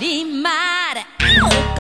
Marimar.